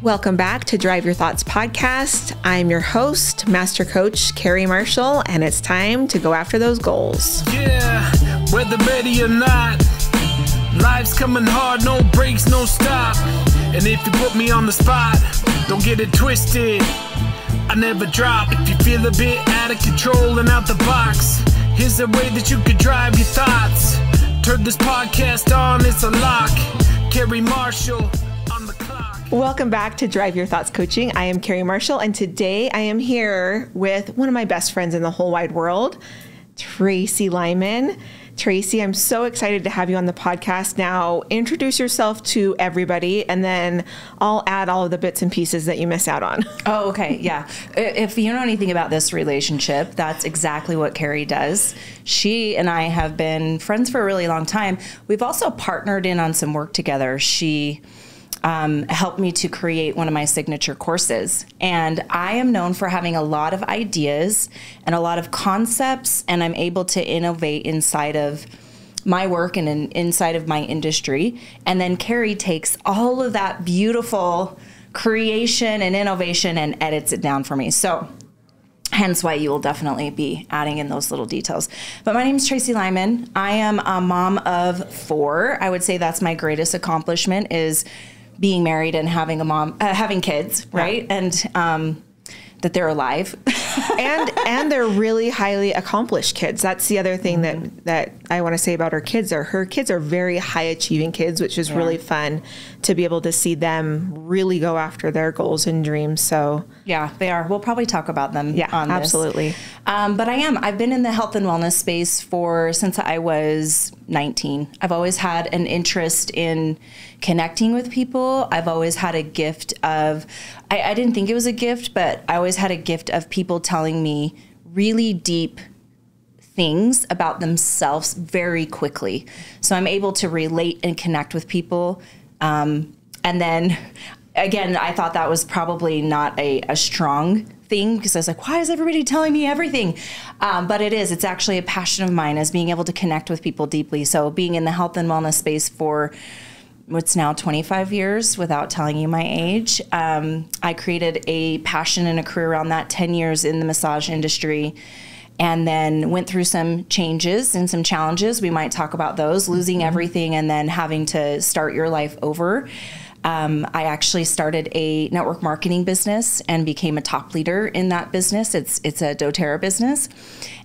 Welcome back to Drive Your Thoughts podcast. I'm your host, Master Coach Carrie Marshall, and it's time to go after those goals. Yeah, whether ready or not, life's coming hard, no breaks, no stop. And if you put me on the spot, don't get it twisted. I never drop. If you feel a bit out of control and out the box, here's a way that you could drive your thoughts. Turn this podcast on, it's a lock. Carrie Marshall on the clock. Welcome back to Drive Your Thoughts Coaching. I am Carrie Marshall, and today I am here with one of my best friends in the whole wide world, Tracy Lyman. Tracy, I'm so excited to have you on the podcast. Now, introduce yourself to everybody, and then I'll add all of the bits and pieces that you miss out on. Oh, okay. Yeah. If you know anything about this relationship, that's exactly what Carrie does. She and I have been friends for a really long time. We've also partnered in on some work together. She um, helped me to create one of my signature courses. And I am known for having a lot of ideas and a lot of concepts, and I'm able to innovate inside of my work and in, inside of my industry. And then Carrie takes all of that beautiful creation and innovation and edits it down for me. So hence why you will definitely be adding in those little details. But my name is Tracy Lyman. I am a mom of four. I would say that's my greatest accomplishment is being married and having a mom, uh, having kids, right? Yeah. And um, that they're alive. and and they're really highly accomplished kids. That's the other thing mm-hmm. that that I want to say about her kids are her kids are very high achieving kids, which is yeah. really fun to be able to see them really go after their goals and dreams. So yeah, they are. We'll probably talk about them. Yeah, absolutely. Um, but I am. I've been in the health and wellness space for since I was 19. I've always had an interest in connecting with people. I've always had a gift of. I, I didn't think it was a gift, but I always had a gift of people telling me really deep things about themselves very quickly. So I'm able to relate and connect with people. Um, and then again, I thought that was probably not a, a strong thing because I was like, why is everybody telling me everything? Um, but it is. It's actually a passion of mine as being able to connect with people deeply. So being in the health and wellness space for what's now 25 years without telling you my age. Um, I created a passion and a career around that 10 years in the massage industry and then went through some changes and some challenges. We might talk about those, losing mm-hmm. everything and then having to start your life over. Um, I actually started a network marketing business and became a top leader in that business. It's it's a DoTerra business,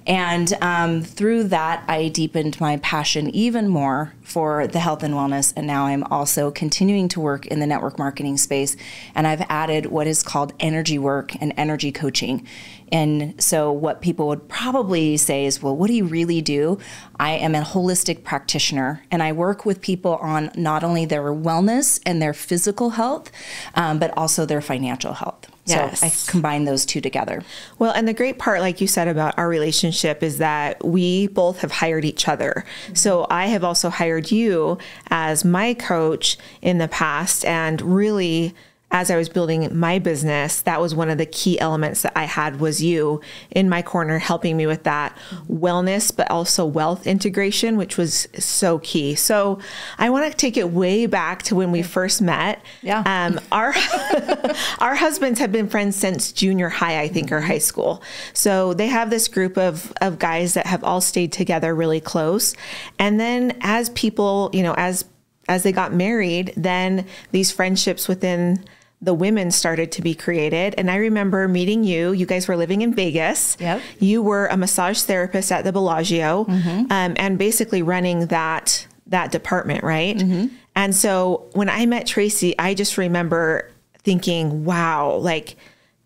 and um, through that, I deepened my passion even more for the health and wellness. And now I'm also continuing to work in the network marketing space. And I've added what is called energy work and energy coaching. And so, what people would probably say is, well, what do you really do? I am a holistic practitioner and I work with people on not only their wellness and their physical health, um, but also their financial health. Yes. So I combine those two together. Well, and the great part, like you said about our relationship, is that we both have hired each other. Mm-hmm. So I have also hired you as my coach in the past and really as I was building my business, that was one of the key elements that I had was you in my corner helping me with that wellness, but also wealth integration, which was so key. So I want to take it way back to when we first met. Yeah. Um, our our husbands have been friends since junior high, I think, or high school. So they have this group of of guys that have all stayed together really close. And then as people, you know, as as they got married, then these friendships within the women started to be created. And I remember meeting you. You guys were living in Vegas. Yep. You were a massage therapist at the Bellagio, mm-hmm. um, and basically running that that department, right? Mm-hmm. And so when I met Tracy, I just remember thinking, "Wow, like."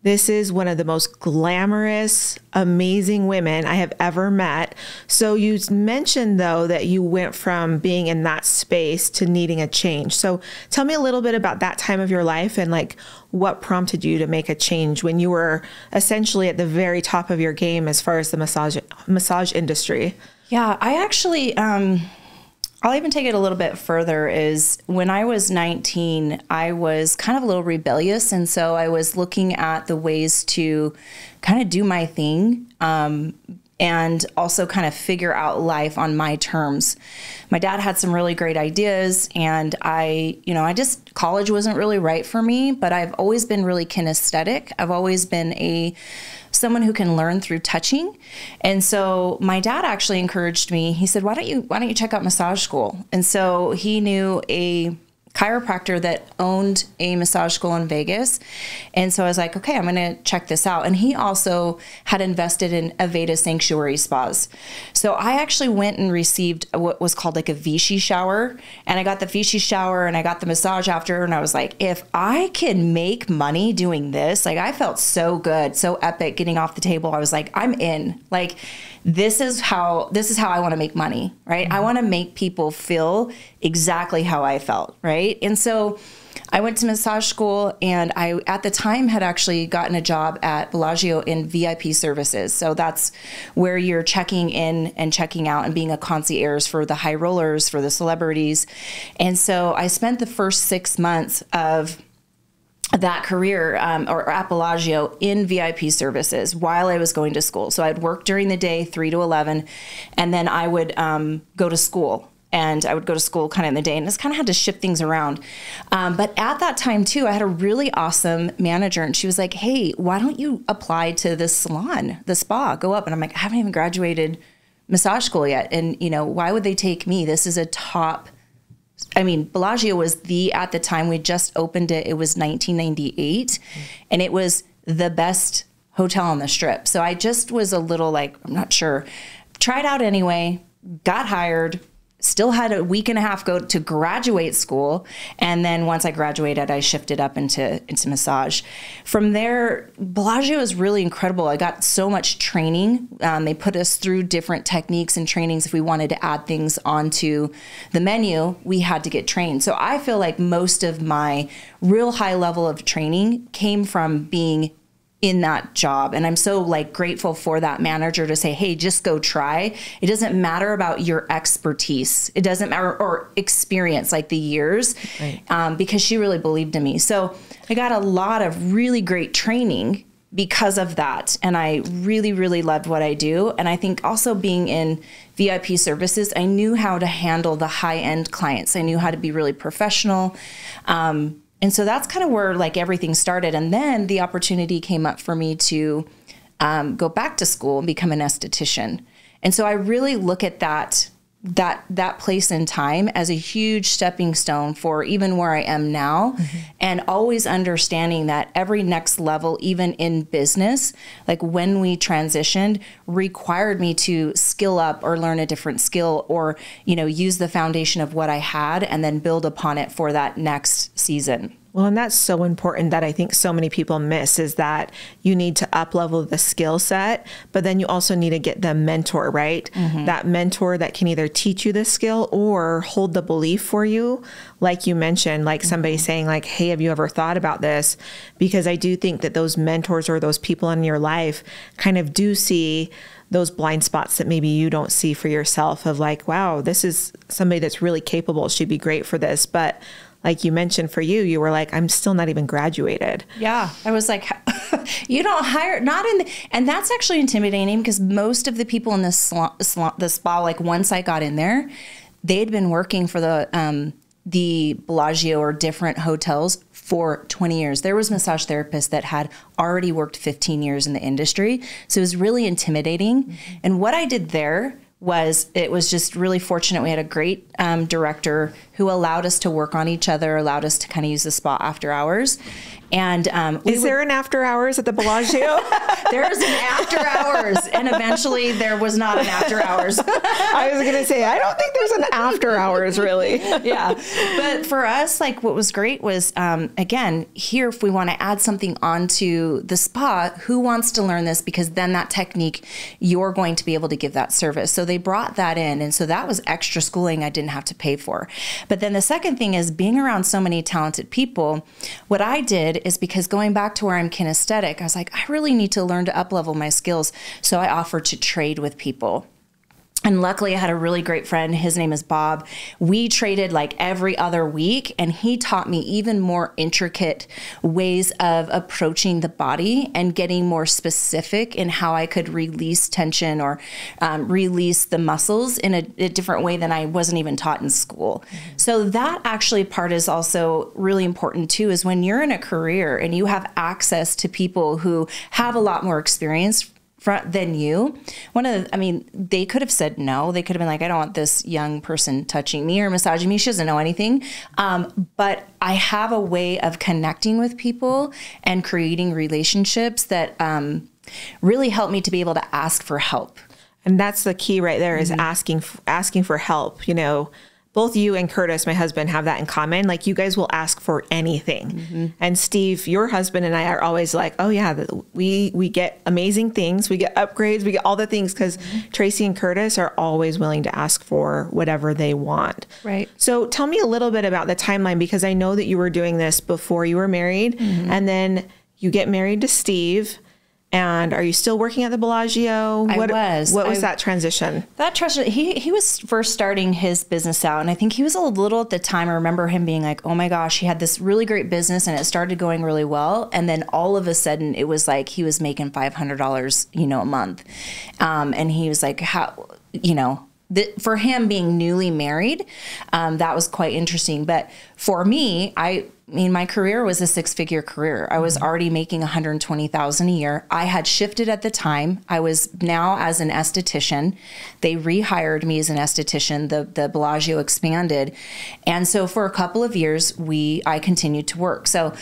This is one of the most glamorous, amazing women I have ever met. So you mentioned though that you went from being in that space to needing a change. So tell me a little bit about that time of your life and like what prompted you to make a change when you were essentially at the very top of your game as far as the massage massage industry. Yeah, I actually um I'll even take it a little bit further is when I was 19, I was kind of a little rebellious. And so I was looking at the ways to kind of do my thing. Um, and also kind of figure out life on my terms. My dad had some really great ideas and I, you know, I just college wasn't really right for me, but I've always been really kinesthetic. I've always been a someone who can learn through touching. And so my dad actually encouraged me. He said, "Why don't you why don't you check out massage school?" And so he knew a chiropractor that owned a massage school in Vegas. And so I was like, okay, I'm going to check this out. And he also had invested in Aveda Sanctuary Spas. So I actually went and received what was called like a Vichy shower. And I got the Vichy shower and I got the massage after. And I was like, if I can make money doing this, like I felt so good, so epic getting off the table. I was like, I'm in. Like, this is how this is how I want to make money, right? Mm-hmm. I want to make people feel exactly how I felt, right? And so I went to massage school and I at the time had actually gotten a job at Bellagio in VIP services. So that's where you're checking in and checking out and being a concierge for the high rollers, for the celebrities. And so I spent the first 6 months of that career um, or, or in VIP services while I was going to school. So I'd work during the day, 3 to 11, and then I would um, go to school. And I would go to school kind of in the day and just kind of had to shift things around. Um, but at that time, too, I had a really awesome manager, and she was like, Hey, why don't you apply to the salon, the spa? Go up. And I'm like, I haven't even graduated massage school yet. And, you know, why would they take me? This is a top I mean, Bellagio was the, at the time we just opened it, it was 1998, mm-hmm. and it was the best hotel on the strip. So I just was a little like, I'm not sure. Tried out anyway, got hired, still had a week and a half go to graduate school. And then once i graduated i shifted up into into massage. From there bellagio was really incredible. I got so much training. Um, they put us through different techniques and trainings if we wanted to add things onto the menu we had to get trained. So i feel like most of my real high level of training came from being in that job. And i'm so like grateful for that manager to say hey just go try. It doesn't matter about your expertise. It doesn't matter or experience like the years right. um, because she really believed in me. So i got a lot of really great training because of that and i really really loved what i do. And i think also being in vip services i knew how to handle the high end clients. I knew how to be really professional um, and so that's kind of where like everything started. And then the opportunity came up for me to um, go back to school and become an esthetician. And so I really look at that that that place in time as a huge stepping stone for even where I am now mm-hmm. and always understanding that every next level even in business like when we transitioned required me to skill up or learn a different skill or you know use the foundation of what I had and then build upon it for that next season. Well, and that's so important that I think so many people miss is that you need to up level the skill set, but then you also need to get the mentor, right? Mm-hmm. That mentor that can either teach you the skill or hold the belief for you. Like you mentioned, like mm-hmm. somebody saying, like, hey, have you ever thought about this? Because I do think that those mentors or those people in your life kind of do see those blind spots that maybe you don't see for yourself of like, wow, this is somebody that's really capable. She'd be great for this. But like you mentioned for you, you were like, I'm still not even graduated. Yeah. I was like, you don't hire, not in, the, and that's actually intimidating because most of the people in this the spa, like once I got in there, they had been working for the, um, the Bellagio or different hotels for 20 years. There was massage therapists that had already worked 15 years in the industry. So it was really intimidating. Mm-hmm. And what I did there was it was just really fortunate. We had a great um, director who allowed us to work on each other, allowed us to kind of use the spot after hours. And um, is there an after hours at the Bellagio? there is an after hours, and eventually there was not an after hours. I was going to say I don't think there's an after hours really. yeah, but for us, like what was great was um, again here if we want to add something onto the spa, who wants to learn this? Because then that technique you're going to be able to give that service. So they brought that in, and so that was extra schooling I didn't have to pay for. But then the second thing is being around so many talented people. What I did is because going back to where I'm kinesthetic, I was like, I really need to learn to up level my skills. So I offered to trade with people. And luckily i had a really great friend. His name is bob. We traded like every other week and he taught me even more intricate ways of approaching the body and getting more specific in how i could release tension or um, release the muscles in a, a, different way than i wasn't even taught in school. Mm-hmm. so that actually part is also really important too is when you're in a career and you have access to people who have a lot more experience front than you. One of the, I mean, they could have said no. They could have been like, I don't want this young person touching me or massaging me. She doesn't know anything. Um, but I have a way of connecting with people and creating relationships that um, really help me to be able to ask for help. And that's the key right there is mm-hmm. asking asking for help. You know, both you and Curtis, my husband, have that in common. Like you guys will ask for anything. Mm-hmm. And Steve, your husband and I are always like, oh yeah, we we get amazing things, we get upgrades, we get all the things because mm-hmm. Tracy and Curtis are always willing to ask for whatever they want. Right. So tell me a little bit about the timeline because I know that you were doing this before you were married, mm-hmm. and then you get married to Steve and are you still working at the Bellagio? What, I was. What was I, that transition? That transition. He he was first starting his business out, and I think he was a little at the time. I remember him being like, "Oh my gosh, he had this really great business, and it started going really well, and then all of a sudden, it was like he was making five hundred dollars, you know, a month, um, and he was like, how, you know, the, for him being newly married, um, that was quite interesting. But for me, I I mean, my career was a six figure career. I was already making 120,000 a year. I had shifted at the time. I was now as an esthetician. They rehired me as an esthetician. The the Bellagio expanded. And so for a couple of years, we I continued to work. So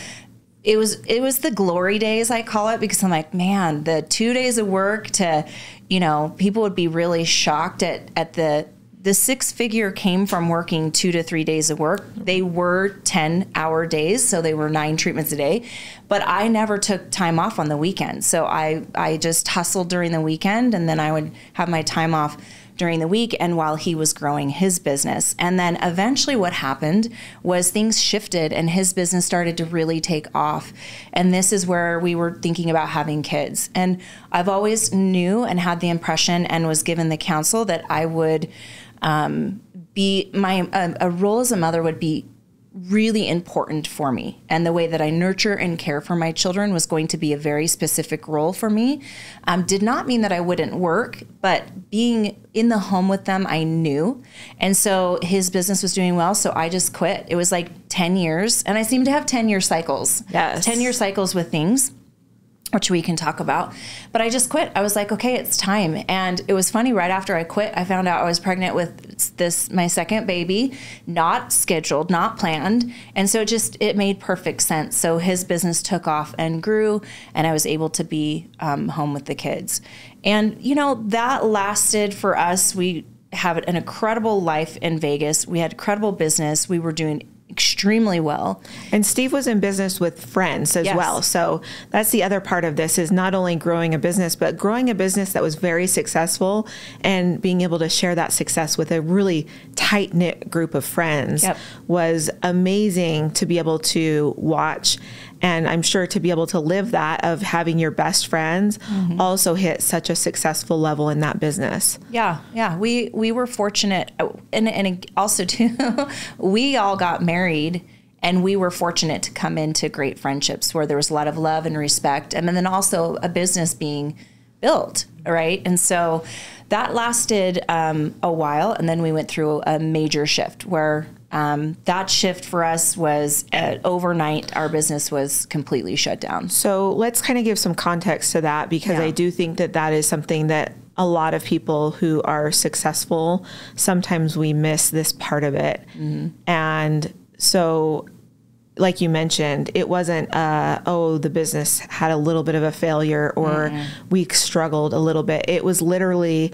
it was it was the glory days I call it because I'm like, man, the 2 days of work to, you know, people would be really shocked at at the the six figure came from working two to three days of work. They were 10 hour days, so they were nine treatments a day. But I never took time off on the weekend. So I, I just hustled during the weekend and then I would have my time off during the week and while he was growing his business. And then eventually what happened was things shifted and his business started to really take off. And this is where we were thinking about having kids. And I've always knew and had the impression and was given the counsel that I would um, be my a, a role as a mother would be really important for me. And the way that I nurture and care for my children was going to be a very specific role for me. Um, did not mean that I wouldn't work, but being in the home with them, I knew. And so his business was doing well. So I just quit. It was like 10 years. And I seem to have 10 year cycles. Yes. 10 year cycles with things which we can talk about. But I just quit. I was like, okay, it's time. And it was funny. Right after I quit, I found out I was pregnant with this my second baby, not scheduled, not planned, and so it just it made perfect sense. So his business took off and grew, and I was able to be um, home with the kids. And you know that lasted for us. We have an incredible life in Vegas. We had incredible business. We were doing extremely well. And Steve was in business with friends as yes. well. So that's the other part of this is not only growing a business, but growing a business that was very successful and being able to share that success with a really tight knit group of friends yep. was amazing to be able to watch and I'm sure to be able to live that of having your best friends mm-hmm. also hit such a successful level in that business. Yeah, yeah. We we were fortunate, and and also too, we all got married and we were fortunate to come into great friendships where there was a lot of love and respect and then also a business being built right and so that lasted um, a while and then we went through a major shift where um, that shift for us was uh, overnight, our business was completely shut down. So let's kind of give some context to that because yeah. I do think that that is something that a lot of people who are successful sometimes we miss this part of it. Mm-hmm. And so like you mentioned, it wasn't, uh, oh, the business had a little bit of a failure or mm-hmm. we struggled a little bit. It was literally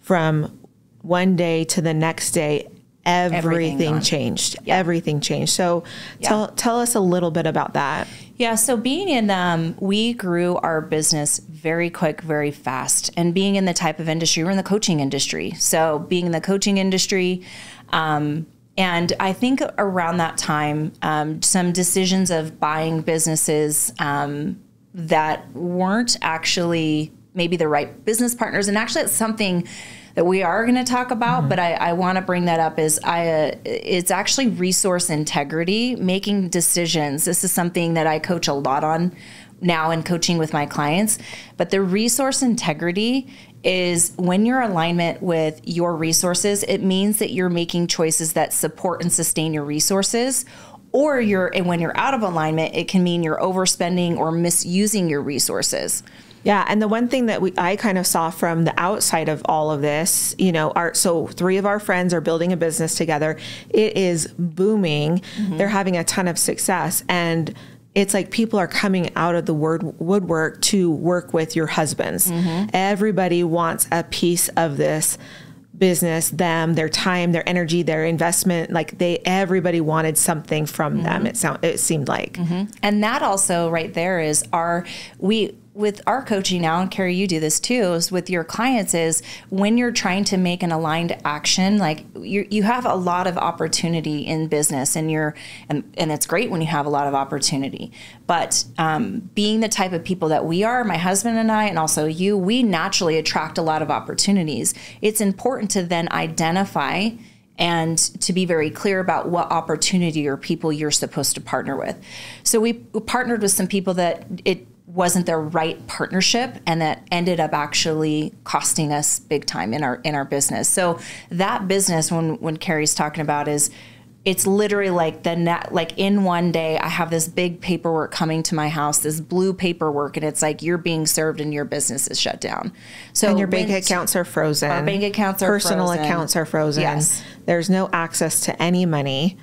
from one day to the next day, everything, everything changed. Yeah. Everything changed. So yeah. tell tell us a little bit about that. Yeah, so being in um, we grew our business very quick, very fast, and being in the type of industry, we're in the coaching industry. So being in the coaching industry, um, and I think around that time, um, some decisions of buying businesses um, that weren't actually maybe the right business partners, and actually it's something that we are going to talk about, mm-hmm. but I, I want to bring that up is I uh, it's actually resource integrity, making decisions. This is something that I coach a lot on now in coaching with my clients. But the resource integrity is when you're alignment with your resources, it means that you're making choices that support and sustain your resources. Or you're, and when you're out of alignment, it can mean you're overspending or misusing your resources. Yeah, and the one thing that we I kind of saw from the outside of all of this, you know, our so three of our friends are building a business together. It is booming. Mm-hmm. They're having a ton of success and it's like people are coming out of the word woodwork to work with your husbands. Mm-hmm. Everybody wants a piece of this business, them, their time, their energy, their investment. Like they, everybody wanted something from mm-hmm. them. It sound, it seemed like, mm-hmm. and that also right there is our we with our coaching now, and Carrie, you do this too, is with your clients is when you're trying to make an aligned action, like you you have a lot of opportunity in business, and you're and and it's great when you have a lot of opportunity. But um, being the type of people that we are, my husband and I, and also you, we naturally attract a lot of opportunities. It's important to then identify and to be very clear about what opportunity or people you're supposed to partner with. So we partnered with some people that it wasn't the right partnership and that ended up actually costing us big time in our in our business. So that business when when Carrie's talking about is it's literally like the net like in one day i have this big paperwork coming to my house this blue paperwork and it's like you're being served and your business is shut down. So and your bank accounts are frozen. Our bank accounts are frozen. personal frozen. accounts are frozen. Yes. There's no access to any money.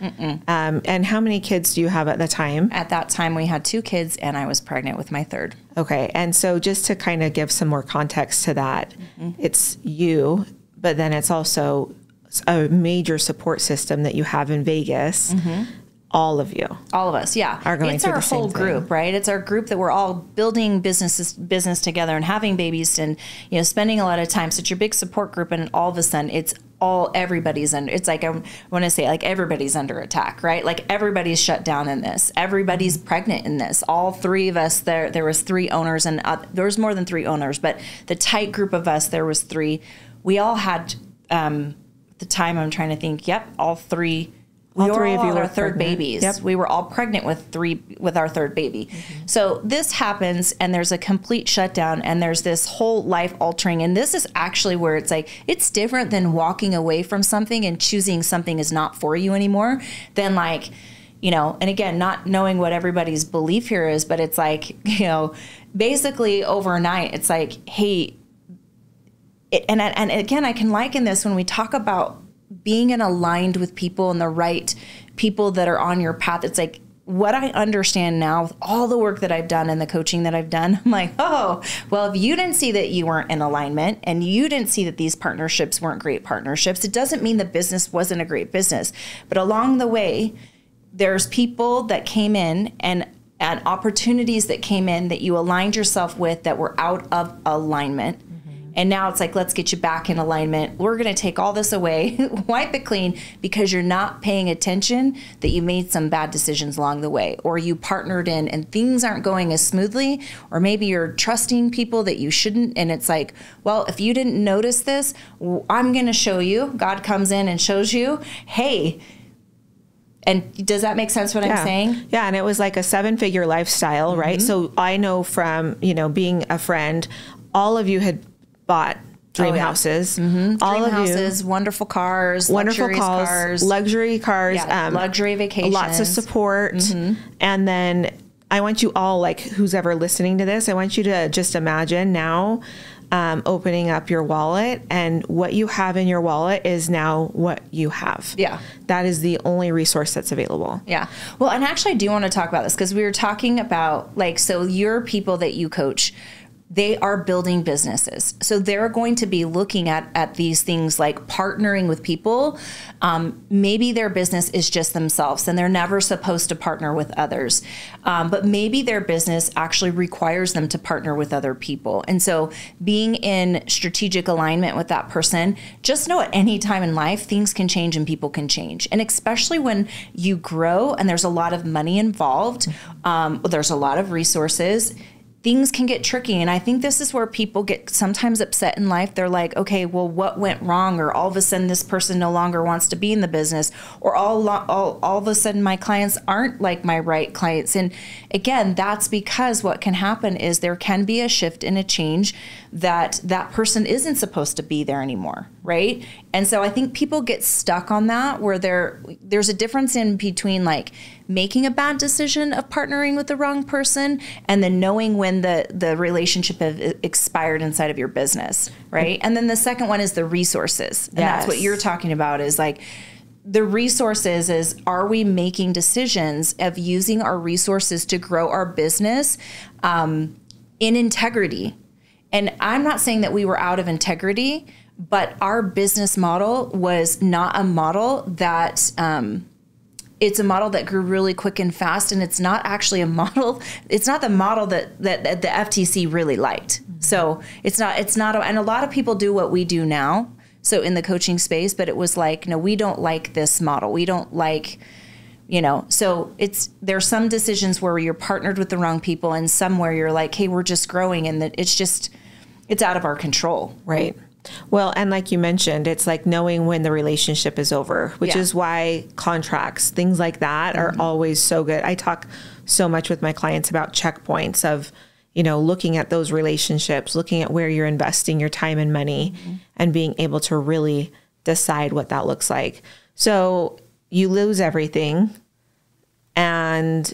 Um, and how many kids do you have at the time? At that time we had two kids and i was pregnant with my third. Okay and so just to kind of give some more context to that mm-hmm. it's you but then it's also a major support system that you have in Vegas. Mm-hmm. All of you, all of us, yeah, are going. It's our whole group, right? It's our group that we're all building businesses, business together, and having babies, and you know, spending a lot of time. So it's your big support group, and all of a sudden, it's all everybody's under it's like i want to say like everybody's under attack right like everybody's shut down in this everybody's pregnant in this all three of us there there was three owners and uh, there was more than three owners but the tight group of us there was three we all had um, the time I'm trying to think. Yep, all three. All we three of you were our third pregnant. babies. Yep. We were all pregnant with three with our third baby. Mm-hmm. So this happens and there's a complete shutdown and there's this whole life altering and this is actually where it's like it's different than walking away from something and choosing something is not for you anymore than like you know, and again, not knowing what everybody's belief here is, but it's like, you know, basically overnight, it's like, hey, it, and and again, I can liken this when we talk about being in aligned with people and the right people that are on your path. It's like what I understand now with all the work that I've done and the coaching that I've done, I'm like, oh, well, if you didn't see that you weren't in alignment and you didn't see that these partnerships weren't great partnerships, it doesn't mean the business wasn't a great business. But along the way, there's people that came in and and opportunities that came in that you aligned yourself with that were out of alignment and now it's like, let's get you back in alignment. We're going to take all this away, wipe it clean because you're not paying attention that you made some bad decisions along the way, or you partnered in and things aren't going as smoothly, or maybe you're trusting people that you shouldn't. And it's like, well, if you didn't notice this, I'm going to show you. God comes in and shows you, hey, and does that make sense what yeah. I'm saying? Yeah, and it was like a seven figure lifestyle, mm-hmm. right? So I know from, you know, being a friend, all of you had bought dream oh, yeah. houses. Mm-hmm. All dream of houses, you, wonderful cars, wonderful cars, cars, luxury cars, yeah, um, luxury vacations, lots of support, mm-hmm. and then I want you all, like who's ever listening to this, I want you to just imagine now. Um, opening up your wallet and what you have in your wallet is now what you have. Yeah. That is the only resource that's available. Yeah. Well, and actually, I do want to talk about this because we were talking about like, so your people that you coach, they are building businesses. So they're going to be looking at, at these things like partnering with people. Um, maybe their business is just themselves and they're never supposed to partner with others. Um, but maybe their business actually requires them to partner with other people. And so being in strategic alignment with that person, just know at any time in life, things can change and people can change. And especially when you grow and there's a lot of money involved, um, there's a lot of resources things can get tricky. And I think this is where people get sometimes upset in life. They're like, okay, well, what went wrong? Or all of a sudden, this person no longer wants to be in the business. Or all, all, all of a sudden, my clients aren't like my right clients. And again, that's because what can happen is there can be a shift and a change that that person isn't supposed to be there anymore. Right. And so I think people get stuck on that where there, there's a difference in between like, making a bad decision of partnering with the wrong person and then knowing when the the relationship has expired inside of your business right and then the second one is the resources and yes. that's what you're talking about is like the resources is are we making decisions of using our resources to grow our business um, in integrity and i'm not saying that we were out of integrity but our business model was not a model that um, it's a model that grew really quick and fast and it's not actually a model it's not the model that that, that the ftc really liked mm-hmm. so it's not it's not a, and a lot of people do what we do now so in the coaching space but it was like no we don't like this model we don't like you know so it's there's some decisions where you're partnered with the wrong people and some where you're like hey we're just growing and that it's just it's out of our control right well, and like you mentioned, it's like knowing when the relationship is over, which yeah. is why contracts, things like that, mm-hmm. are always so good. I talk so much with my clients about checkpoints of, you know, looking at those relationships, looking at where you're investing your time and money, mm-hmm. and being able to really decide what that looks like. So you lose everything. And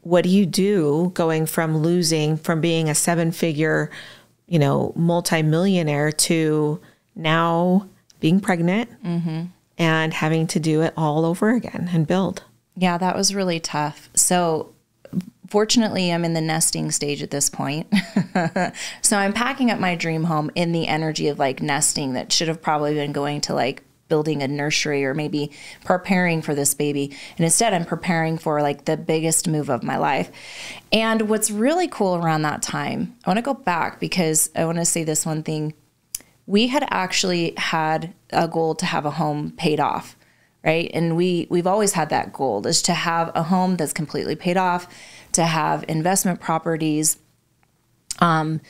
what do you do going from losing, from being a seven figure you know, multimillionaire to now being pregnant mm-hmm. and having to do it all over again and build. Yeah, that was really tough. So, fortunately, I'm in the nesting stage at this point. so, I'm packing up my dream home in the energy of like nesting that should have probably been going to like building a nursery or maybe preparing for this baby. And instead, I'm preparing for like the biggest move of my life. And what's really cool around that time, I want to go back because I want to say this one thing. We had actually had a goal to have a home paid off, right? And we we've always had that goal is to have a home that's completely paid off, to have investment properties. Um,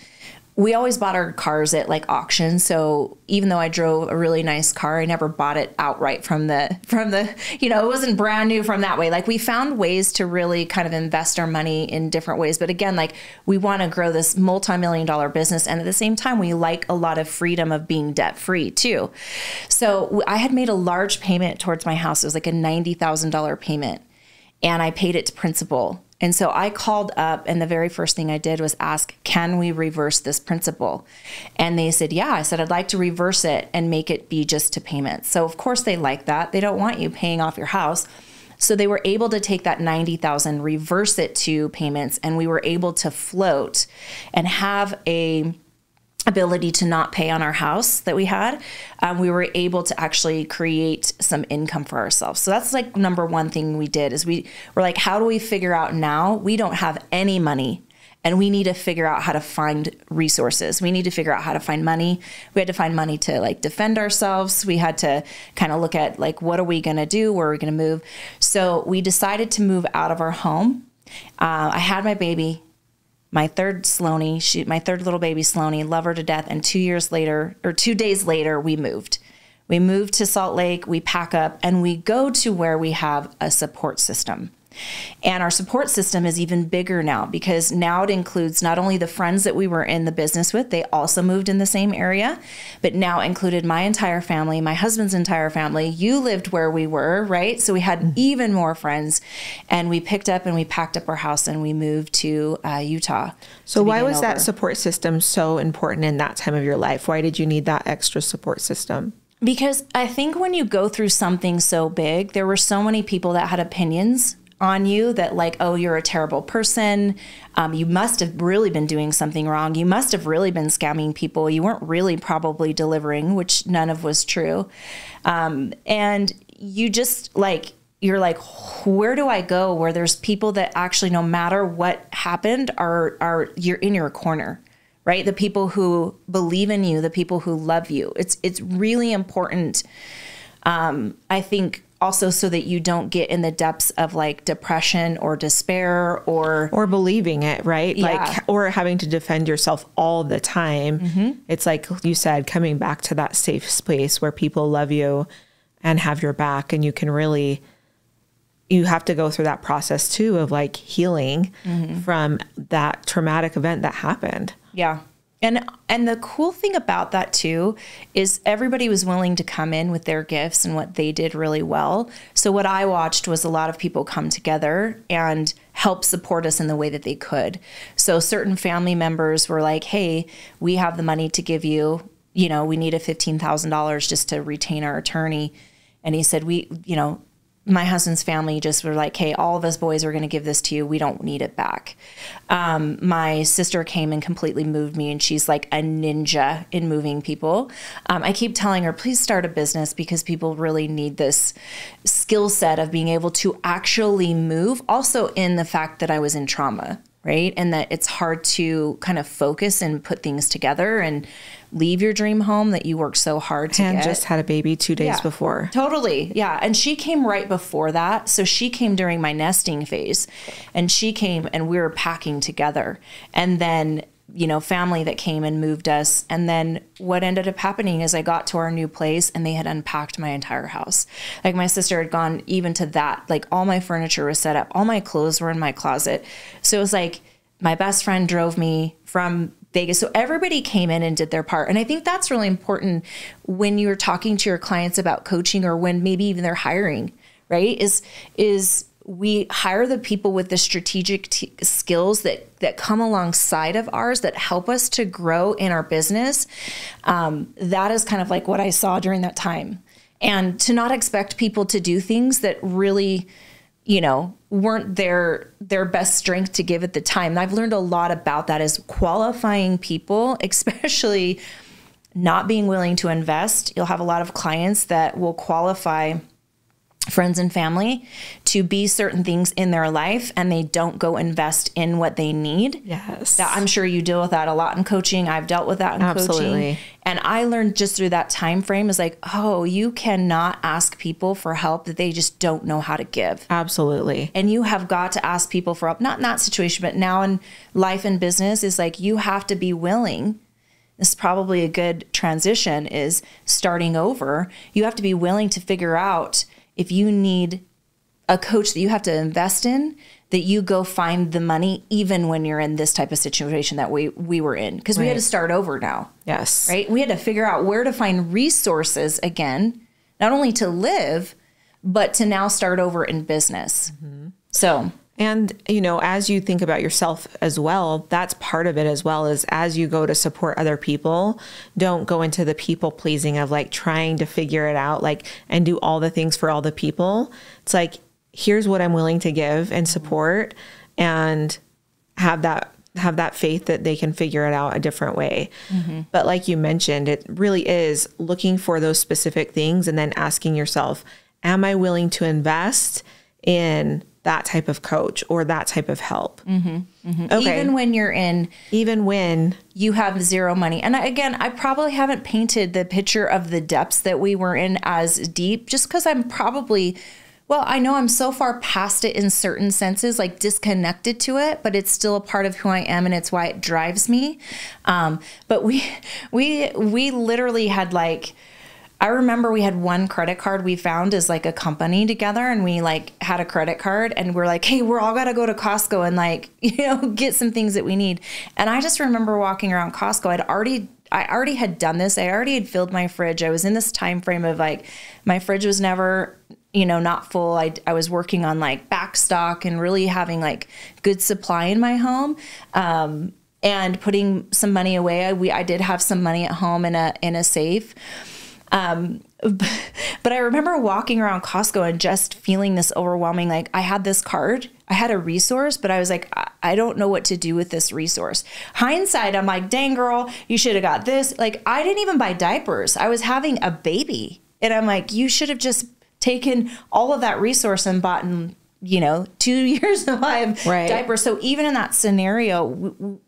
we always bought our cars at like auction. So even though i drove a really nice car i never bought it outright from the from the you know it wasn't brand new from that way. Like we found ways to really kind of invest our money in different ways. But again like we want to grow this multi-million dollar business. And at the same time we like a lot of freedom of being debt free too. So i had made a large payment towards my house. It was like a $90000 payment. And i paid it to principal and so I called up, and the very first thing I did was ask, Can we reverse this principal? And they said, Yeah. I said, I'd like to reverse it and make it be just to payments. So, of course, they like that. They don't want you paying off your house. So they were able to take that 90,000, reverse it to payments, and we were able to float and have a ability to not pay on our house that we had, um, we were able to actually create some income for ourselves. So that's like number one thing we did is we were like, how do we figure out now we don't have any money and we need to figure out how to find resources. We need to figure out how to find money. We had to find money to like defend ourselves. We had to kind of look at like what are we going to do? Where are we going to move? So we decided to move out of our home. Uh, I had my baby my third Sloanie, she, my third little baby Sloanie, love her to death. And two years later, or two days later, we moved. We moved to Salt Lake, we pack up, and we go to where we have a support system. And our support system is even bigger now because now it includes not only the friends that we were in the business with, they also moved in the same area, but now included my entire family, my husband's entire family. You lived where we were, right? So we had mm-hmm. even more friends. And we picked up and we packed up our house and we moved to uh, Utah. So, why was over. that support system so important in that time of your life? Why did you need that extra support system? Because I think when you go through something so big, there were so many people that had opinions on you that like oh you're a terrible person. Um, you must have really been doing something wrong. You must have really been scamming people. You weren't really probably delivering which none of was true. Um, and you just like you're like where do i go where there's people that actually no matter what happened are are you're in your corner right? The people who believe in you the people who love you. It's it's really important. Um, i think also so that you don't get in the depths of like depression or despair or or believing it, right? Yeah. Like, or having to defend yourself all the time. Mm-hmm. It's like you said, coming back to that safe space where people love you and have your back, and you can really, you have to go through that process too of like healing mm-hmm. from that traumatic event that happened. Yeah. And and the cool thing about that too is everybody was willing to come in with their gifts and what they did really well. So what I watched was a lot of people come together and help support us in the way that they could. So certain family members were like, "Hey, we have the money to give you, you know, we need a $15,000 just to retain our attorney." And he said, "We, you know, my husband's family just were like, hey, all of us boys are going to give this to you. We don't need it back. Um, my sister came and completely moved me, and she's like a ninja in moving people. Um, I keep telling her, please start a business because people really need this skill set of being able to actually move. Also, in the fact that I was in trauma, right? And that it's hard to kind of focus and put things together and leave your dream home that you worked so hard to And get. just had a baby two days Yeah. before. Totally. Yeah. And she came right before that. So she came during my nesting phase and she came and we were packing together. And then, you know, family that came and moved us. And then what ended up happening is I got to our new place and they had unpacked my entire house. Like my sister had gone even to that. Like all my furniture was set up, all my clothes were in my closet. So it was like my best friend drove me from Vegas. So everybody came in and did their part. And I think that's really important when you're talking to your clients about coaching or when maybe even they're hiring, right? Is is we hire the people with the strategic skills that that come alongside of ours that help us to grow in our business. Um, that is kind of like what I saw during that time, and to not expect people to do things that really you know weren't their their best strength to give at the time. And i've learned a lot about that is qualifying people especially not being willing to invest. You'll have a lot of clients that will qualify friends and family to be certain things in their life and they don't go invest in what they need Yes. that I'm sure you deal with that a lot in coaching. I've dealt with that in Absolutely. coaching. And I learned just through that time frame is like, oh, you cannot ask people for help that they just don't know how to give. Absolutely. And you have got to ask people for help, not in that situation, but now in life and business is like you have to be willing. This is probably a good transition is starting over. You have to be willing to figure out if you need a coach that you have to invest in that you go find the money even when you're in this type of situation that we we were in. Because we had to start over now. Yes. right? We had to figure out where to find resources again not only to live but to now start over in business. Mm-hmm. So And, you know, as you think about yourself as well, that's part of it as well is as you go to support other people, don't go into the people pleasing of like trying to figure it out, like, and do all the things for all the people. It's like, here's what I'm willing to give and support and have that have that faith that they can figure it out a different way. Mm-hmm. But like you mentioned, it really is looking for those specific things and then asking yourself, am I willing to invest in that type of coach or that type of help? Okay. even when you're in Even when, you have zero money. And I, again, I probably haven't painted the picture of the depths that we were in as deep just because I'm probably, well, I know I'm so far past it in certain senses, like disconnected to it, but it's still a part of who I am and it's why it drives me. Um, but we, we, we literally had like, I remember we had one credit card we found as like a company together and we like had a credit card and we're like, hey, we're all gotta go to Costco and like, you know, get some things that we need. And I just remember walking around Costco. I'd already I already had done this. I already had filled my fridge. I was in this time frame of like my fridge was never, you know, not full. I, I was working on like back stock and really having like good supply in my home. Um, and putting some money away. I, we I did have some money at home in a in a safe. Um, but I remember walking around Costco and just feeling this overwhelming like I had this card, I had a resource, but I was like, I, don't know what to do with this resource. Hindsight, I'm like, dang girl, you should have got this. Like, I didn't even buy diapers. I was having a baby. And I'm like, you should have just taken all of that resource and bought, you know, two years of Right. diapers. So even in that scenario,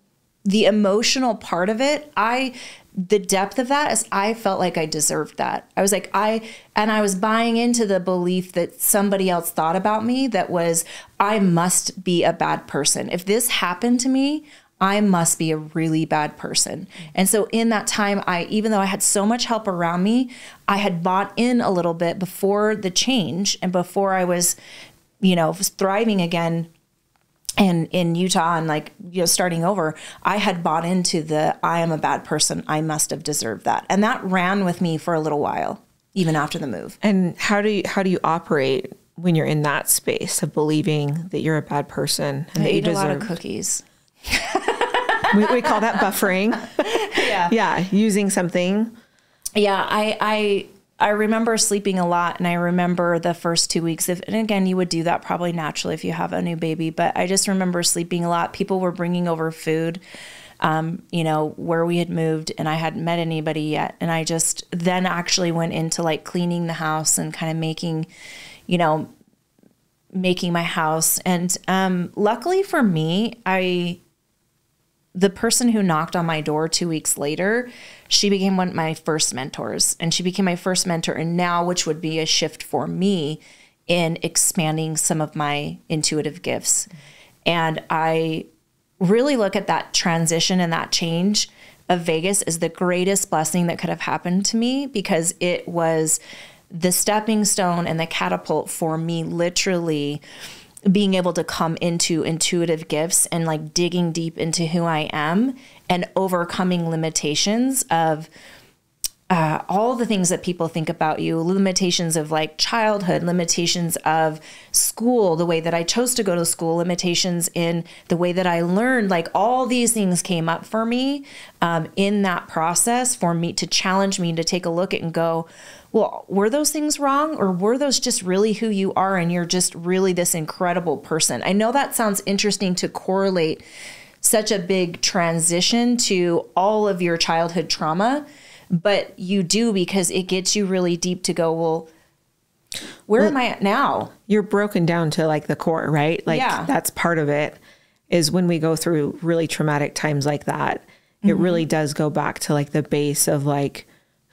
the emotional part of it, I the depth of that is I felt like I deserved that. I was like, I, and I was buying into the belief that somebody else thought about me that was, I must be a bad person. If this happened to me, I must be a really bad person. And so in that time, I, even though I had so much help around me, I had bought in a little bit before the change and before I was, you know, thriving again and in Utah and like you know starting over, I had bought into the I am a bad person. I must have deserved that. And that ran with me for a little while even after the move. And how do you how do you operate when you're in that space of believing that you're a bad person and I that you ate a lot of deserve cookies. we, we call that buffering. Yeah. yeah, using something. Yeah, I I I remember sleeping a lot and I remember the first 2 weeks if and again you would do that probably naturally if you have a new baby, but I just remember sleeping a lot. People were bringing over food. Um, you know, where we had moved and I hadn't met anybody yet. And I just then actually went into like cleaning the house and kind of making, you know, making my house. And um, luckily for me, I the person who knocked on my door two weeks later, she became one of my first mentors. And she became my first mentor. And now, which would be a shift for me in expanding some of my intuitive gifts. And I really look at that transition and that change of Vegas as the greatest blessing that could have happened to me because it was the stepping stone and the catapult for me literally being able to come into intuitive gifts and like digging deep into who I am and overcoming limitations of uh, all the things that people think about you, limitations of like childhood, limitations of school, the way that I chose to go to school, limitations in the way that I learned. Like all these things came up for me um, in that process for me to challenge me to take a look at and go, well, were those things wrong or were those just really who you are and you're just really this incredible person? I know that sounds interesting to correlate such a big transition to all of your childhood trauma but you do because it gets you really deep to go well where well, am i at now you're broken down to like the core right like yeah. that's part of it is when we go through really traumatic times like that mm-hmm. it really does go back to like the base of like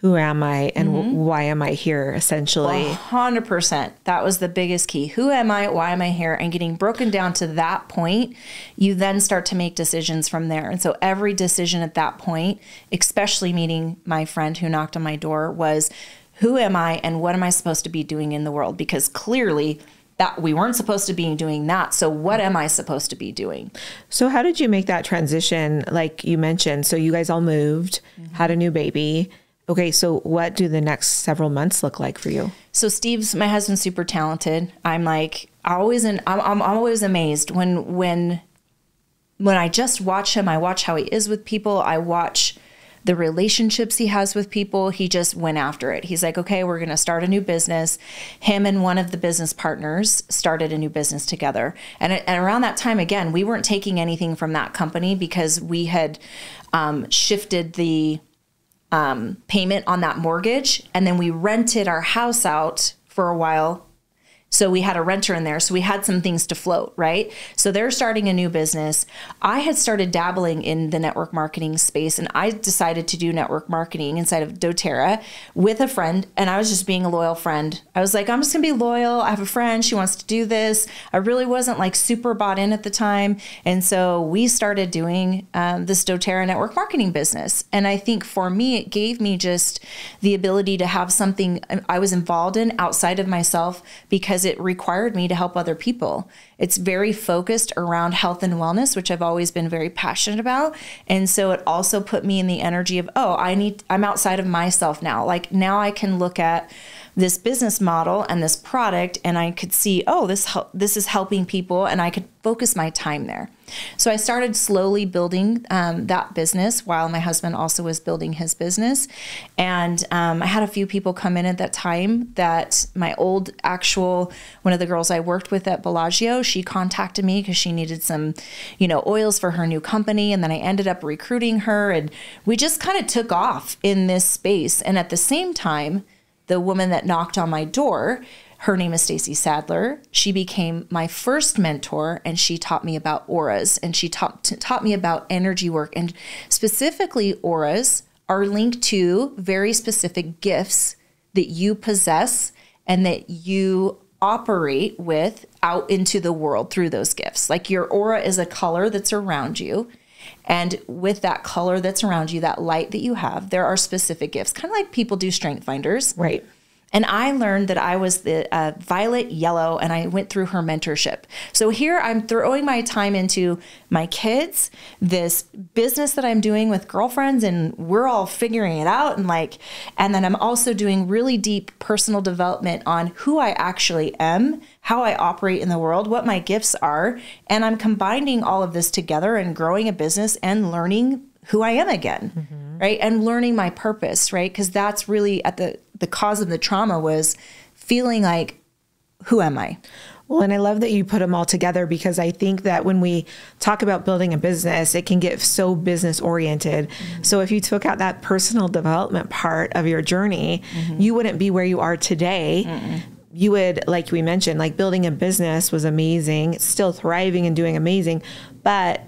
who am I and mm-hmm. why am I here essentially? 100%. That was the biggest key. Who am I? Why am I here? And getting broken down to that point, you then start to make decisions from there. And so every decision at that point, especially meeting my friend who knocked on my door, was who am I and what am I supposed to be doing in the world? Because clearly, that we weren't supposed to be doing that. So what am I supposed to be doing? So how did you make that transition like you mentioned? So you guys all moved, mm-hmm. had a new baby Okay, so what do the next several months look like for you? So Steve's my husband's super talented. I'm like I always in, I'm, I'm always amazed when when when I just watch him. I watch how he is with people. I watch the relationships he has with people. He just went after it. He's like, okay, we're going to start a new business. Him and one of the business partners started a new business together. And, and around that time, again, we weren't taking anything from that company because we had um, shifted the um, payment on that mortgage. And then we rented our house out for a while so we had a renter in there. So we had some things to float, right? So they're starting a new business. I had started dabbling in the network marketing space and I decided to do network marketing inside of doTERRA with a friend. And I was just being a loyal friend. I was like, I'm just gonna be loyal. I have a friend, she wants to do this. I really wasn't like super bought in at the time. And so we started doing um, this doTERRA network marketing business. And I think for me, it gave me just the ability to have something I was involved in outside of myself because because it required me to help other people. It's very focused around health and wellness, which I've always been very passionate about. And so it also put me in the energy of, oh, I need, I'm outside of myself now. Like now I can look at, this business model and this product and I could see, oh, this this is helping people and I could focus my time there. So I started slowly building um, that business while my husband also was building his business. And um, I had a few people come in at that time that my old actual, one of the girls I worked with at Bellagio, she contacted me because she needed some, you know, oils for her new company. And then I ended up recruiting her and we just kind of took off in this space. And at the same time, the woman that knocked on my door, her name is Stacy Sadler. She became my first mentor and she taught me about auras and she taught, taught me about energy work and specifically auras are linked to very specific gifts that you possess and that you operate with out into the world through those gifts. Like your aura is a color that's around you. And with that color that's around you, that light that you have, there are specific gifts, kind of like people do strength finders. Right. And I learned that I was the uh, violet yellow, and I went through her mentorship. So here I'm throwing my time into my kids, this business that I'm doing with girlfriends, and we're all figuring it out. And like, and then I'm also doing really deep personal development on who I actually am, how I operate in the world, what my gifts are. And I'm combining all of this together and growing a business and learning who I am again. Mm-hmm right? And learning my purpose, right? Because that's really at the the cause of the trauma was feeling like, who am I? Well, and I love that you put them all together because I think that when we talk about building a business, it can get so business oriented. Mm-hmm. So if you took out that personal development part of your journey, mm-hmm. you wouldn't be where you are today. Mm-mm. You would, like we mentioned, like building a business was amazing. It's still thriving and doing amazing, but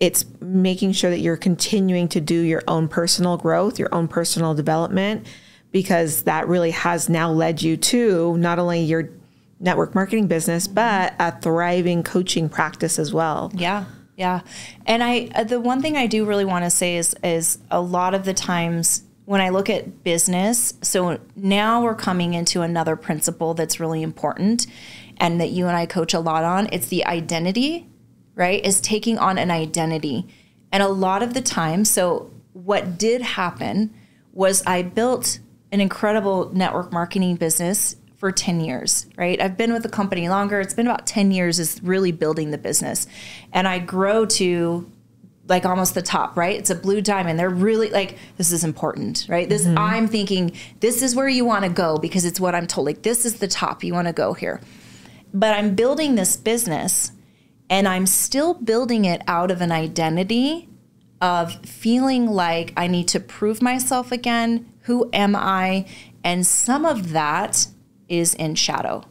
it's making sure that you're continuing to do your own personal growth, your own personal development, because that really has now led you to not only your network marketing business, but a thriving coaching practice as well. Yeah. Yeah. And I uh, the one thing I do really want to say is is a lot of the times when I look at business, so now we're coming into another principle that's really important and that you and I coach a lot on. It's the identity right, is taking on an identity. And a lot of the time, so what did happen was I built an incredible network marketing business for 10 years, right? I've been with the company longer. It's been about 10 years is really building the business. And I grow to like almost the top, right? It's a blue diamond. They're really like this is important, right? This mm-hmm. I'm thinking this is where you want to go because it's what I'm told. Like this is the top. You want to go here. But I'm building this business and I'm still building it out of an identity of feeling like I need to prove myself again. Who am I? And some of that is in shadow,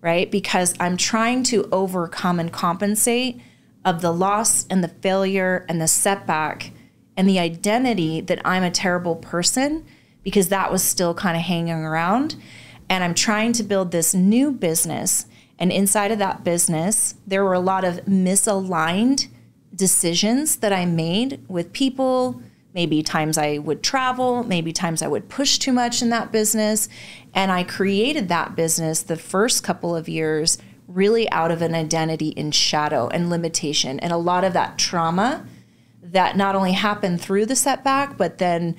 right? Because I'm trying to overcome and compensate of the loss and the failure and the setback and the identity that I'm a terrible person because that was still kind of hanging around. And I'm trying to build this new business and inside of that business, there were a lot of misaligned decisions that I made with people. Maybe times I would travel, maybe times I would push too much in that business. And I created that business the first couple of years really out of an identity in shadow and limitation and a lot of that trauma that not only happened through the setback, but then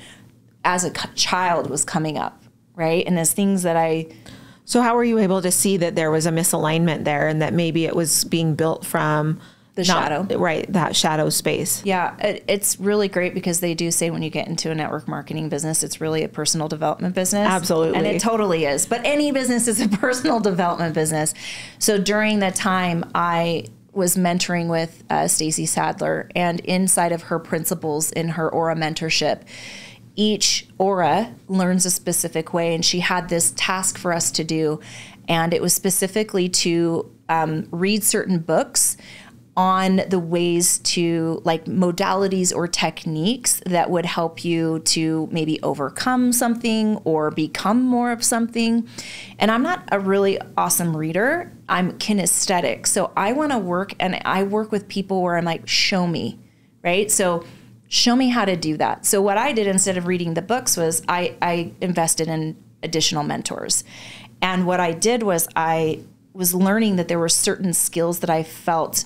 as a child was coming up, right? And as things that I so how were you able to see that there was a misalignment there and that maybe it was being built from the not, shadow, right? That shadow space. Yeah, it, it's really great because they do say when you get into a network marketing business, it's really a personal development business. Absolutely, and it totally is. But any business is a personal development business. So during that time, I was mentoring with uh, Stacy Sadler, and inside of her principles in her Aura mentorship each aura learns a specific way. And she had this task for us to do. And it was specifically to um, read certain books on the ways to like modalities or techniques that would help you to maybe overcome something or become more of something. And I'm not a really awesome reader, I'm kinesthetic. So I want to work and I work with people where I'm like, show me, right? So show me how to do that. So what I did instead of reading the books was I, I invested in additional mentors. And what I did was I was learning that there were certain skills that I felt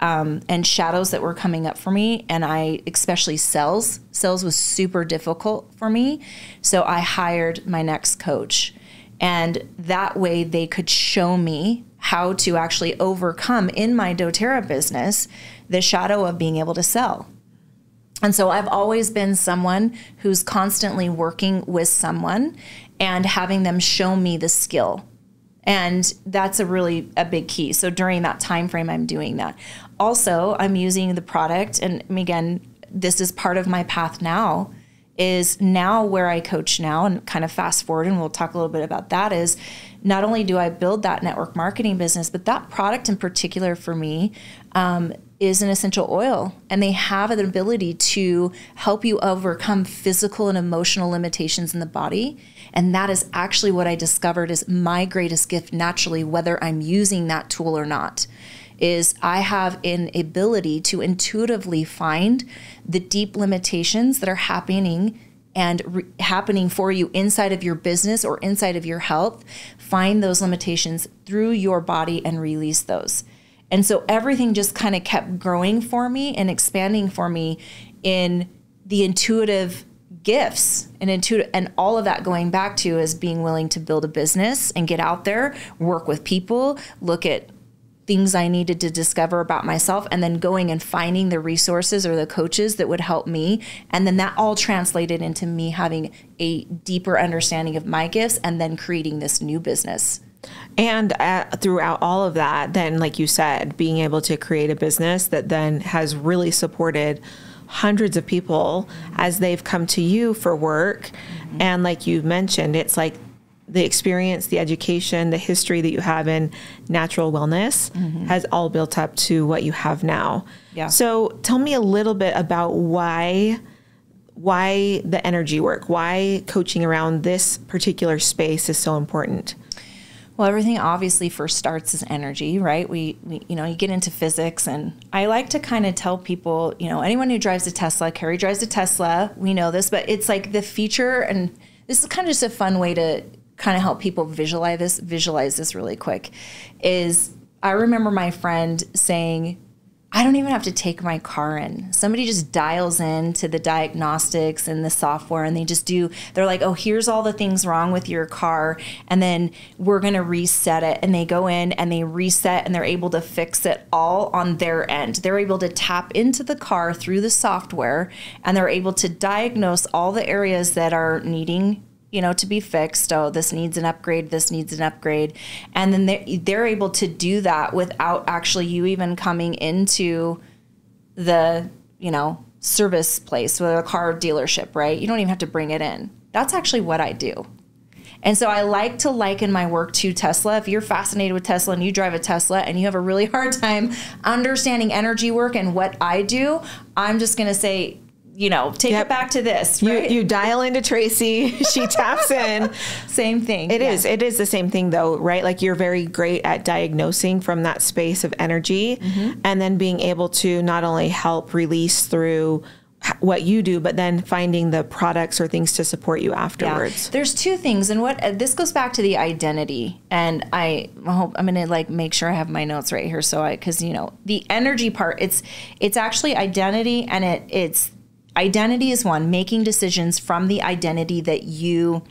um, and shadows that were coming up for me. And I, especially sales, sales was super difficult for me. So I hired my next coach. And that way they could show me how to actually overcome in my doTERRA business the shadow of being able to sell. And so I've always been someone who's constantly working with someone and having them show me the skill. And that's a really a big key. So during that time frame I'm doing that. Also, I'm using the product and again, this is part of my path now is now where I coach now and kind of fast forward and we'll talk a little bit about that is not only do I build that network marketing business, but that product in particular for me um, is an essential oil and they have an ability to help you overcome physical and emotional limitations in the body and that is actually what i discovered is my greatest gift naturally whether i'm using that tool or not is i have an ability to intuitively find the deep limitations that are happening and re- happening for you inside of your business or inside of your health. Find those limitations through your body and release those. And so everything just kind of kept growing for me and expanding for me in the intuitive gifts and intuitive and all of that going back to is being willing to build a business and get out there, work with people, look at things I needed to discover about myself and then going and finding the resources or the coaches that would help me and then that all translated into me having a deeper understanding of my gifts and then creating this new business. And uh, throughout all of that, then, like you said, being able to create a business that then has really supported hundreds of people as they've come to you for work. Mm-hmm. And like you mentioned, it's like the experience, the education, the history that you have in natural wellness mm-hmm. has all built up to what you have now. Yeah. So tell me a little bit about why why the energy work, why coaching around this particular space is so important. Well, everything obviously first starts as energy, right? We, we you know, you get into physics, and I like to kind of tell people, you know, anyone who drives a Tesla, Carrie drives a Tesla, we know this, but it's like the feature, and this is kind of just a fun way to kind of help people visualize this, visualize this really quick. Is I remember my friend saying, I don't even have to take my car in. Somebody just dials in to the diagnostics and the software and they just do, they're like, oh, here's all the things wrong with your car. And then we're going to reset it. And they go in and they reset and they're able to fix it all on their end. They're able to tap into the car through the software and they're able to diagnose all the areas that are needing you know, to be fixed. Oh, this needs an upgrade. This needs an upgrade, and then they're, they're able to do that without actually you even coming into the you know service place with a car dealership, right? You don't even have to bring it in. That's actually what I do. And so I like to liken my work to Tesla. If you're fascinated with Tesla and you drive a Tesla and you have a really hard time understanding energy work and what I do, I'm just going to say you know, take yep. it back to this. Right? You, you dial into Tracy, she taps in. same thing. It yeah. is. It is the same thing though, right? Like you're very great at diagnosing from that space of energy mm-hmm. and then being able to not only help release through what you do, but then finding the products or things to support you afterwards. Yeah. There's two things, and what uh, this goes back to the identity, and I hope I'm gonna like make sure I have my notes right here, so I because you know the energy part, it's it's actually identity, and it it's identity is one, making decisions from the identity that you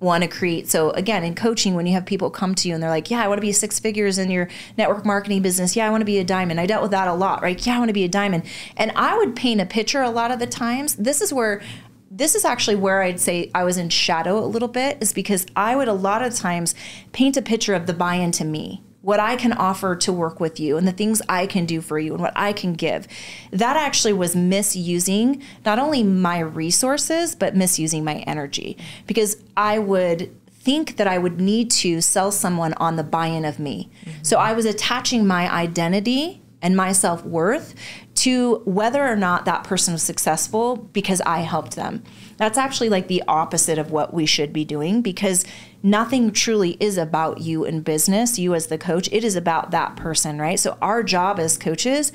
want to create. So again, in coaching, when you have people come to you and they're like, "Yeah, I want to be six figures in your network marketing business. Yeah, I want to be a diamond." I dealt with that a lot, right? Yeah, I want to be a diamond. And I would paint a picture a lot of the times. This is where this is actually where I'd say I was in shadow a little bit is because I would a lot of times paint a picture of the buy-in to me what I can offer to work with you and the things I can do for you and what I can give. That actually was misusing not only my resources, but misusing my energy because I would think that I would need to sell someone on the buy in of me. Mm-hmm. So I was attaching my identity and my self worth to whether or not that person was successful because I helped them. That's actually like the opposite of what we should be doing because nothing truly is about you in business, you as the coach. It is about that person, right? So our job as coaches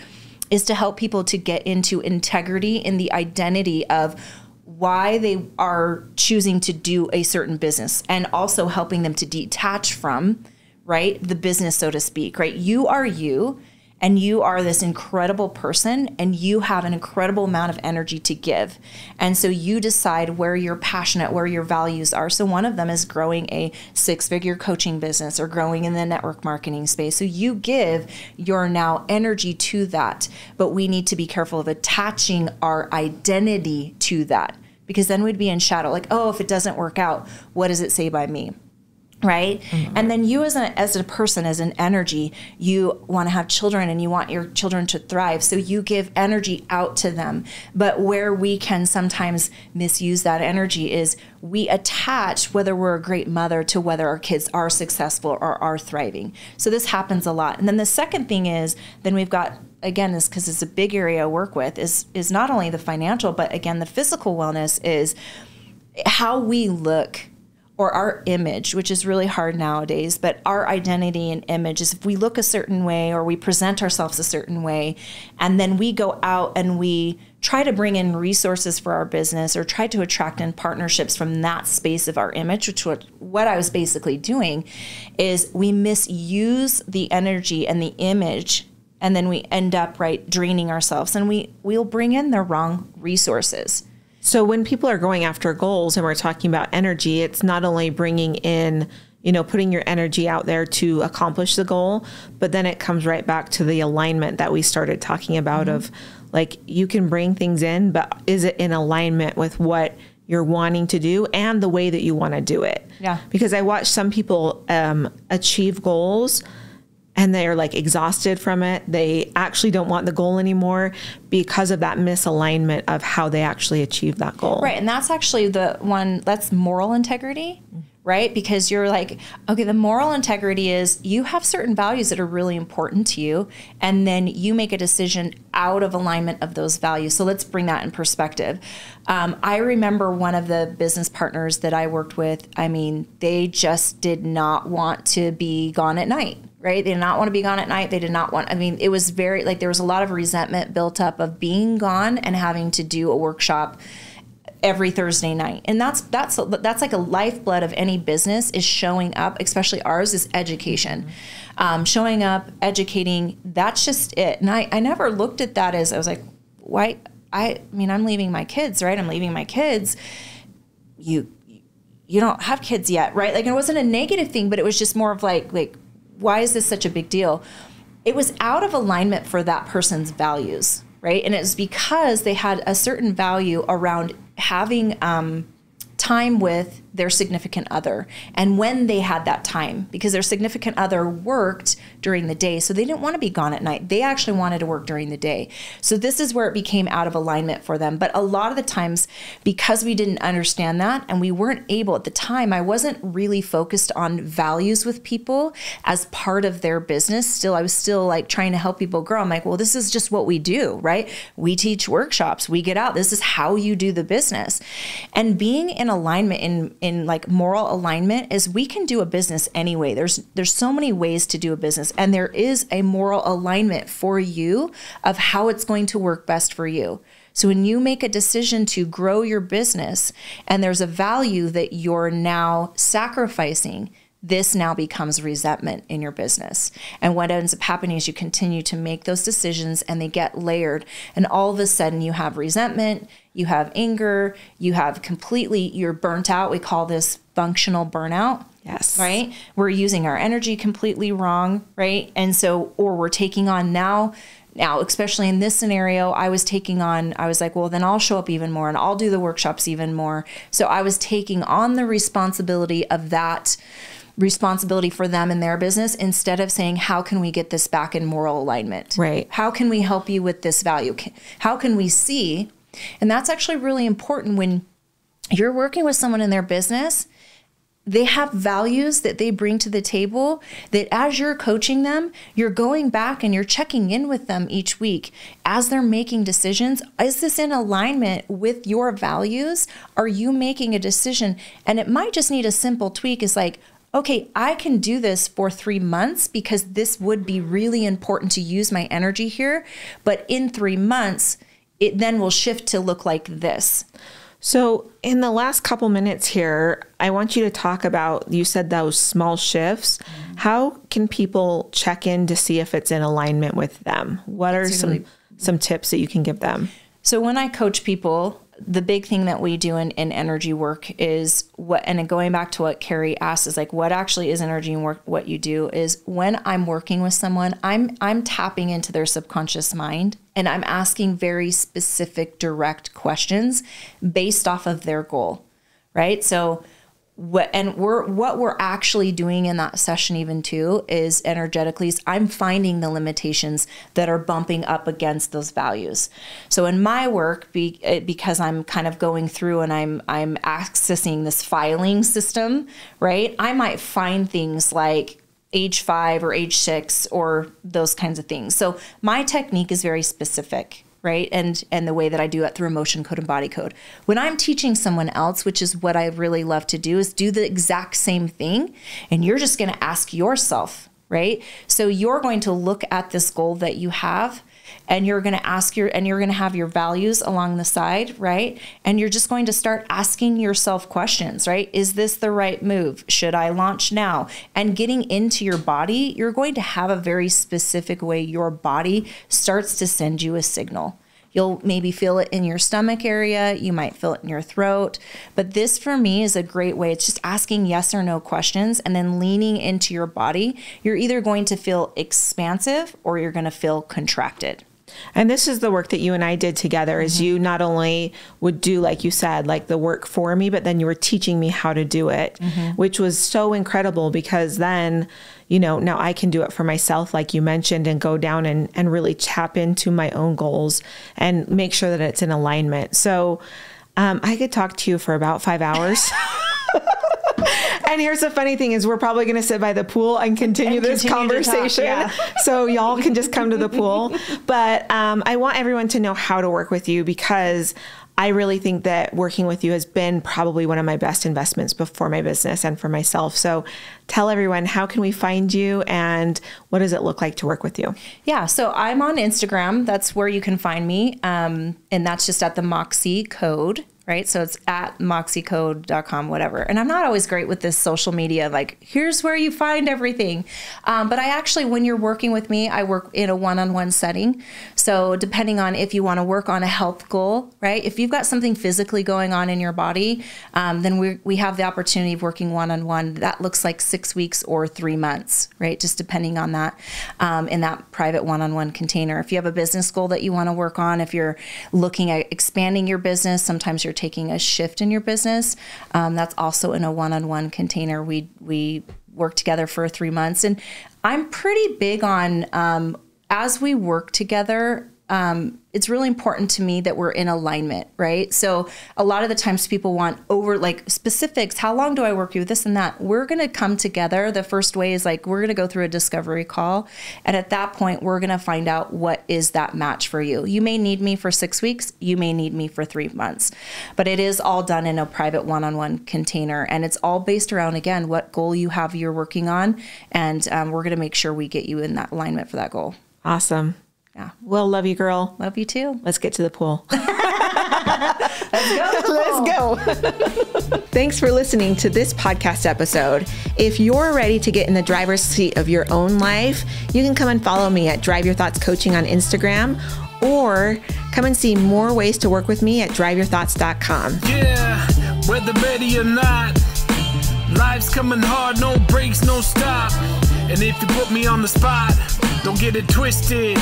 is to help people to get into integrity in the identity of why they are choosing to do a certain business and also helping them to detach from right the business so to speak right you are you and you are this incredible person and you have an incredible amount of energy to give. And so you decide where you're passionate, where your values are. So one of them is growing a six figure coaching business or growing in the network marketing space. So you give your now energy to that. But we need to be careful of attaching our identity to that because then we'd be in shadow like, oh, if it doesn't work out, what does it say by me? Right? Mm-hmm. and then you as a as a person as an energy you want to have children and you want your children to thrive. So you give energy out to them. But where we can sometimes misuse that energy is we attach whether we're a great mother to whether our kids are successful or are thriving. So this happens a lot. And then the second thing is then we've got again is because it's a big area I work with is is not only the financial but again the physical wellness is how we look or our image, which is really hard nowadays, but our identity and image is if we look a certain way or we present ourselves a certain way, and then we go out and we try to bring in resources for our business or try to attract in partnerships from that space of our image, which what, what I was basically doing is we misuse the energy and the image and then we end up right draining ourselves and we we'll bring in the wrong resources so when people are going after goals and we're talking about energy, it's not only bringing in, you know, putting your energy out there to accomplish the goal, but then it comes right back to the alignment that we started talking about mm-hmm. of like you can bring things in, but is it in alignment with what you're wanting to do and the way that you want to do it? Yeah. Because I watch some people um, achieve goals and they're like exhausted from it. They actually don't want the goal anymore because of that misalignment of how they actually achieve that goal. Right. And that's actually the one that's moral integrity, right? Because you're like, okay, the moral integrity is you have certain values that are really important to you, and then you make a decision out of alignment of those values. So let's bring that in perspective. Um, I remember one of the business partners that I worked with, I mean, they just did not want to be gone at night right? They did not want to be gone at night. They did not want, I mean, it was very, like, there was a lot of resentment built up of being gone and having to do a workshop every Thursday night. And that's that's that's like a lifeblood of any business is showing up, especially ours is education. Mm-hmm. Um, showing up, educating, that's just it. And I, I never looked at that as I was like, why I, I mean, I'm leaving my kids, right? I'm leaving my kids. You you don't have kids yet, right? Like it wasn't a negative thing, but it was just more of like like why is this such a big deal? It was out of alignment for that person's values, right? And it was because they had a certain value around having um, time with their significant other and when they had that time because their significant other worked during the day so they didn't want to be gone at night they actually wanted to work during the day. So this is where it became out of alignment for them but a lot of the times because we didn't understand that and we weren't able at the time I wasn't really focused on values with people as part of their business still I was still like trying to help people grow I'm like well this is just what we do right? We teach workshops we get out this is how you do the business. And being in alignment in in like moral alignment is we can do a business anyway. There's there's so many ways to do a business and there is a moral alignment for you of how it's going to work best for you. So when you make a decision to grow your business and there's a value that you're now sacrificing, this now becomes resentment in your business. And what ends up happening is you continue to make those decisions and they get layered. And all of a sudden, you have resentment, you have anger, you have completely, you're burnt out. We call this functional burnout. Yes. Right? We're using our energy completely wrong, right? And so, or we're taking on now, now, especially in this scenario, I was taking on, I was like, well, then I'll show up even more and I'll do the workshops even more. So I was taking on the responsibility of that responsibility for them and their business instead of saying, how can we get this back in moral alignment? Right. How can we help you with this value? How can we see and that's actually really important when you're working with someone in their business. They have values that they bring to the table that as you're coaching them, you're going back and you're checking in with them each week as they're making decisions. Is this in alignment with your values? Are you making a decision? And it might just need a simple tweak is like, okay, I can do this for three months because this would be really important to use my energy here. But in three months, it then will shift to look like this. So, in the last couple minutes here, I want you to talk about you said those small shifts. Mm-hmm. How can people check in to see if it's in alignment with them? What are some some tips that you can give them? So, when I coach people, the big thing that we do in, in energy work is what and going back to what carrie asked is like what actually is energy and work what you do is when i'm working with someone i'm i'm tapping into their subconscious mind and i'm asking very specific direct questions based off of their goal right? So what and we're what we're actually doing in that session even too is energetically i'm finding the limitations that are bumping up against those values. So in my work be, because i'm kind of going through and i'm i'm accessing this filing system right i might find things like age five or age six or those kinds of things. So my technique is very specific right? And and the way that I do it through emotion code and body code. When I'm teaching someone else, which is what I really love to do, is do the exact same thing, and you're just going to ask yourself, right? So you're going to look at this goal that you have and you're going to ask your and you're going to have your values along the side right and you're just going to start asking yourself questions right is this the right move should i launch now and getting into your body you're going to have a very specific way your body starts to send you a signal You'll maybe feel it in your stomach area. You might feel it in your throat. But this for me is a great way. It's just asking yes or no questions and then leaning into your body. You're either going to feel expansive or you're going to feel contracted. And this is the work that you and I did together is mm-hmm. you not only would do like you said like the work for me but then you were teaching me how to do it mm-hmm. which was so incredible because then you know now I can do it for myself like you mentioned and go down and and really tap into my own goals and make sure that it's in alignment. So um, I could talk to you for about five hours. and here's the funny thing is we're probably going to sit by the pool and continue and this continue conversation. Talk, yeah. so y'all can just come to the pool. But um, I want everyone to know how to work with you because I really think that working with you has been probably one of my best investments before my business and for myself. So tell everyone how can we find you and what does it look like to work with you? Yeah, so I'm on Instagram. That's where you can find me. Um, and that's just at the Moxie Code right? So it's at moxiecode.com, whatever. And I'm not always great with this social media, like, here's where you find everything. Um, but I actually, when you're working with me, I work in a one on one setting. So depending on if you want to work on a health goal, right? If you've got something physically going on in your body, um, then we, we have the opportunity of working one on one. That looks like six weeks or three months, right? Just depending on that um, in that private one on one container. If you have a business goal that you want to work on, if you're looking at expanding your business, sometimes you're taking a shift in your business. Um, that's also in a one-on-one container. We we work together for three months, and I'm pretty big on um, as we work together um, it's really important to me that we're in alignment, right? So a lot of the times people want over like specifics. How long do I work with this and that? We're going to come together. The first way is like we're going to go through a discovery call, and at that point we're going to find out what is that match for you. You may need me for six weeks. You may need me for three months, but it is all done in a private one-on-one container, and it's all based around again what goal you have you're working on, and um, we're going to make sure we get you in that alignment for that goal. Awesome. Yeah. Well, love you, girl. Love you too. Let's get to the pool. Let's go. Let's go. Thanks for listening to this podcast episode. If you're ready to get in the driver's seat of your own life, you can come and follow me at Drive Your Thoughts Coaching on Instagram or come and see more ways to work with me at driveyourthoughts.com. Yeah, whether ready or not, life's coming hard, no breaks, no stop. And if you put me on the spot, don't get it twisted.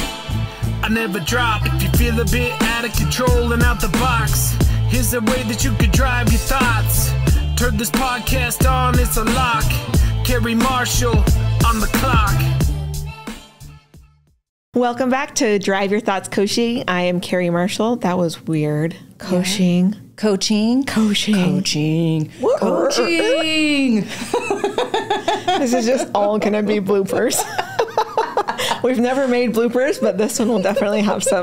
I never drop. If you feel a bit out of control and out the box, here's a way that you could drive your thoughts. Turn this podcast on, it's a lock. Carrie Marshall on the clock. Welcome back to Drive Your Thoughts Coaching. I am Carrie Marshall. That was weird. Coaching. Yeah. Coaching. Coaching. Coaching. Coaching. this is just all going to be bloopers. We've never made bloopers, but this one will definitely have some.